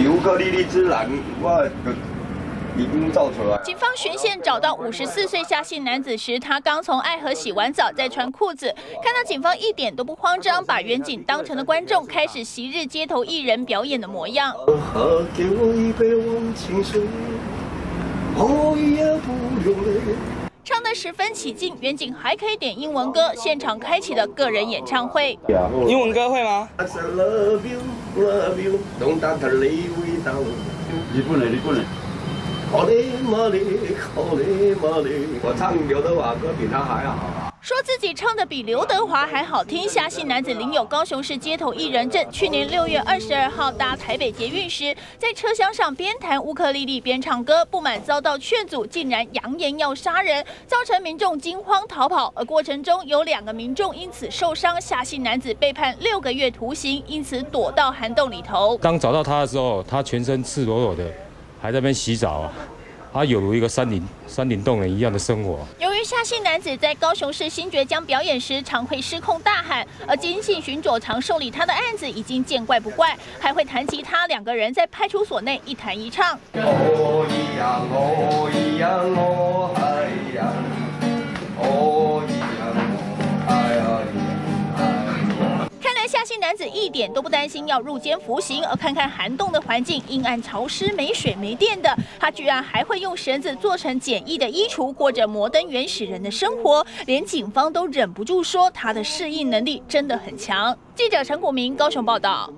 是乌克丽丽之蓝，我已经造出来。警方巡线找到五十四岁夏姓男子时，他刚从爱河洗完澡，在穿裤子。看到警方一点都不慌张，把远景当成了观众，开始昔日街头艺人表演的模样。给我一杯忘情水，我也不用泪。十分起劲，远景还可以点英文歌，现场开启了个人演唱会。英文歌会吗？日本的，日本的。我唱刘德华歌比他还好。说自己唱的比刘德华还好听，夏姓男子领有高雄市街头艺人证。去年六月二十二号搭台北捷运时，在车厢上边弹乌克丽丽边唱歌，不满遭到劝阻，竟然扬言要杀人，造成民众惊慌逃跑。而过程中有两个民众因此受伤，夏姓男子被判六个月徒刑，因此躲到涵洞里头。刚找到他的时候，他全身赤裸裸的，还在那边洗澡啊。他有如一个山林山林洞人一样的生活。由于夏姓男子在高雄市新爵江表演时常会失控大喊，而金信巡佐常受理他的案子已经见怪不怪，还会弹吉他，两个人在派出所内一弹一唱。夏男子一点都不担心要入监服刑，而看看寒冻的环境阴暗潮湿、没水没电的，他居然还会用绳子做成简易的衣橱，过着摩登原始人的生活，连警方都忍不住说他的适应能力真的很强。记者陈国明高雄报道。